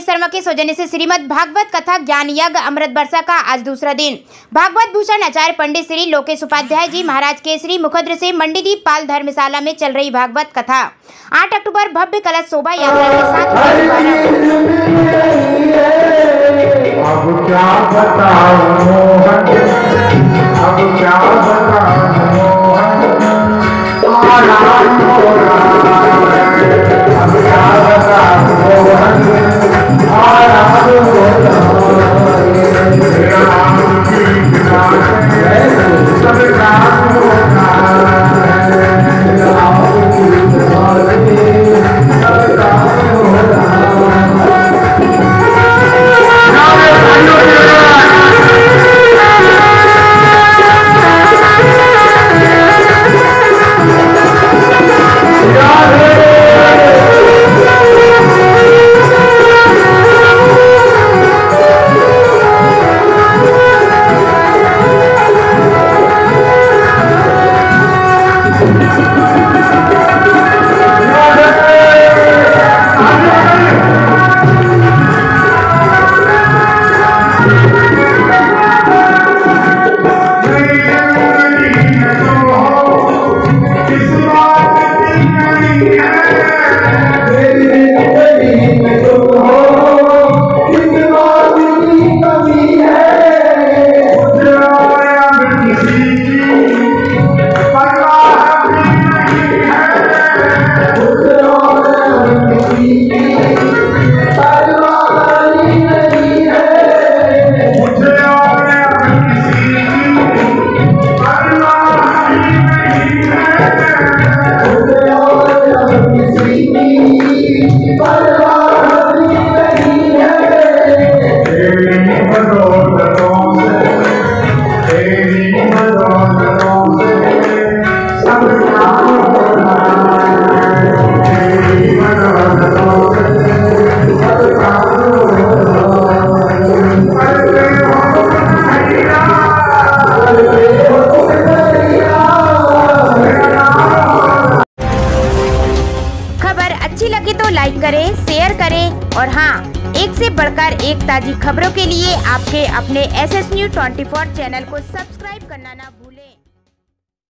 सौजन्य से श्रीमद भागवत कथा ज्ञान यज्ञ अमृत वर्षा का आज दूसरा दिन। भागवत भूषण आचार्य पंडित श्री लोकेश उपाध्याय जी महाराज के श्री मुखद्र से मंडीदीप पाल धर्मशाला में चल रही भागवत कथा। 8 अक्टूबर भव्य कलश शोभा यात्रा के साथ अब क्या बताऊँ अब क्या बताऊँ? ¡Gracias! अच्छी लगी तो लाइक करें शेयर करें। और हाँ एक से बढ़कर एक ताज़ी खबरों के लिए आपके अपने S S news twenty channel को सब्सक्राइब करना ना भूलें।